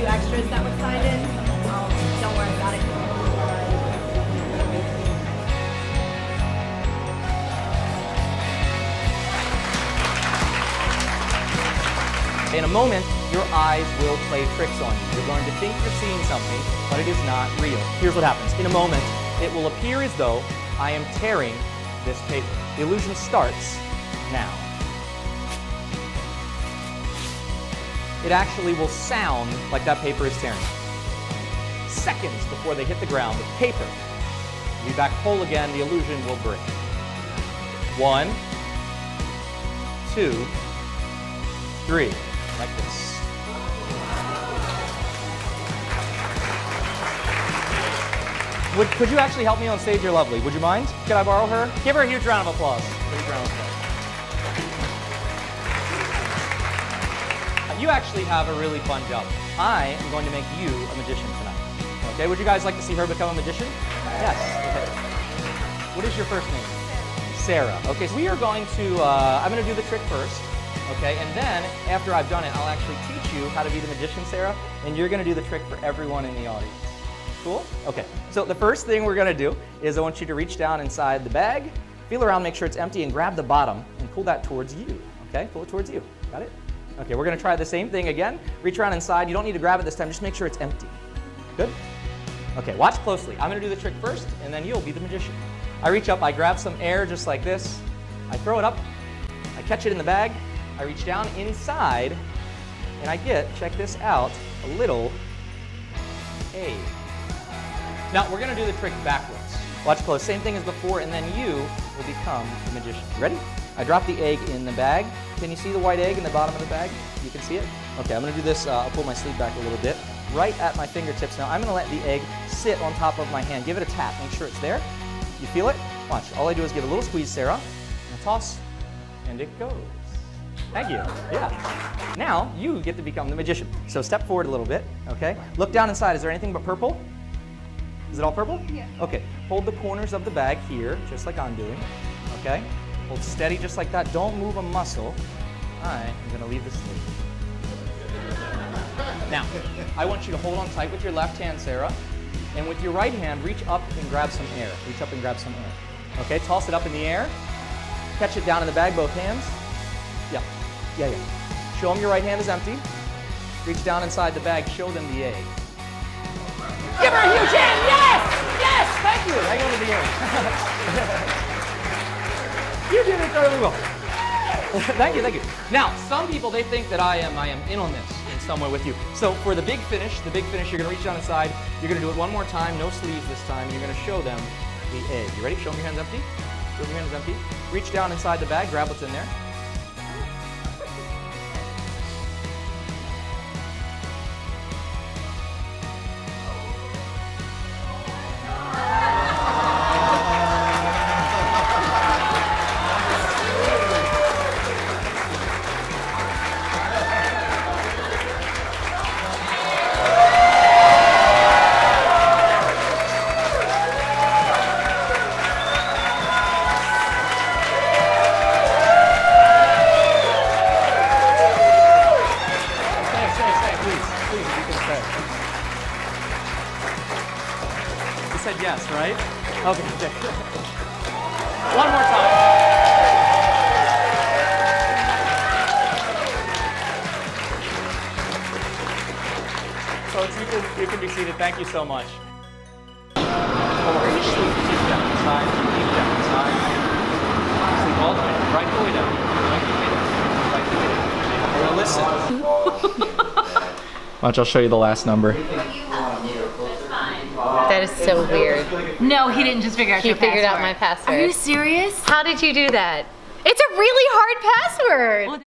few extras that were signed in. Um, don't worry about it. In a moment, your eyes will play tricks on you. You're going to think you're seeing something, but it is not real. Here's what happens. In a moment, it will appear as though I am tearing this paper. The illusion starts now. It actually will sound like that paper is tearing. Seconds before they hit the ground, the paper will be back whole again, the illusion will break. One, two, three, like this. Would, could you actually help me on stage? You're lovely. Would you mind? Could I borrow her? Give her a huge round of applause. You actually have a really fun job. I am going to make you a magician tonight. Okay, would you guys like to see her become a magician? Yes. Okay. What is your first name? Sarah. Okay, so we are going to, uh, I'm going to do the trick first. Okay, and then after I've done it, I'll actually teach you how to be the magician, Sarah, and you're going to do the trick for everyone in the audience. Cool? Okay, so the first thing we're going to do is I want you to reach down inside the bag, feel around, make sure it's empty, and grab the bottom and pull that towards you. Okay, pull it towards you. Got it? Okay, we're to try the same thing again. Reach around inside. You don't need to grab it this time. Just make sure it's empty. Good? Okay, watch closely. I'm to do the trick first, and then you'll be the magician. I reach up, I grab some air just like this. I throw it up. I catch it in the bag. I reach down inside, and I get, check this out, a little A. Now, we're to do the trick backwards. Watch close. Same thing as before, and then you will become the magician. Ready? I drop the egg in the bag. Can you see the white egg in the bottom of the bag? You can see it? Okay, I'm to do this. Uh, I'll pull my sleeve back a little bit. Right at my fingertips. Now, I'm to let the egg sit on top of my hand. Give it a tap. Make sure it's there. You feel it? Watch. All I do is give a little squeeze, Sarah, and a toss, and it goes. Thank you. Yeah. Now, you get to become the magician. So step forward a little bit, okay? Look down inside. Is there anything but purple? Is it all purple? Yeah. Okay. Hold the corners of the bag here, just like I'm doing, okay? Hold steady just like that. Don't move a muscle. Alright, I am going to leave this. Now, I want you to hold on tight with your left hand, Sarah. And with your right hand, reach up and grab some air. Reach up and grab some air. Okay, toss it up in the air. Catch it down in the bag, both hands. Yeah, yeah, yeah. Show them your right hand is empty. Reach down inside the bag, show them the egg. Give her a huge hand! Yes, thank you. Hang on to the egg. you did it very well. thank you, thank you. Now, some people, they think that I am, I am in on this in some way with you. So for the big finish, the big finish, you're gonna reach down inside, you're gonna do it one more time, no sleeves this time, and you're gonna show them the egg. You ready? Show them your hands empty. Show them your hands empty. Reach down inside the bag, grab what's in there. Said yes, right? Okay, okay. One more time. Folks, you can, you can be seated. Thank you so much. Forward, sleep deep down inside, deep down inside. Sleep all the way down, right the way down, right the way down, right the way down. Now listen. Watch, I'll show you the last number. That is so weird. No, he didn't just figure out He your figured out my password. password. Are you serious? How did you do that? It's a really hard password.